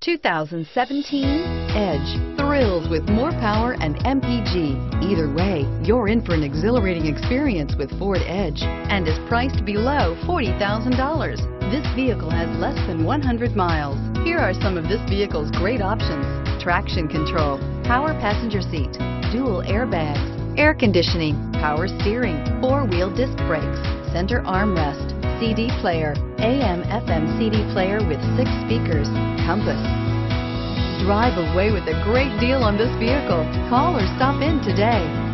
2017 Edge. Thrills with more power and MPG. Either way, you're in for an exhilarating experience with Ford Edge and is priced below $40,000. This vehicle has less than 100 miles. Here are some of this vehicle's great options. Traction control, power passenger seat, dual airbags, air conditioning, power steering, four-wheel disc brakes, center armrest, CD player, AM FM CD player with six speakers, compass. Drive away with a great deal on this vehicle. Call or stop in today.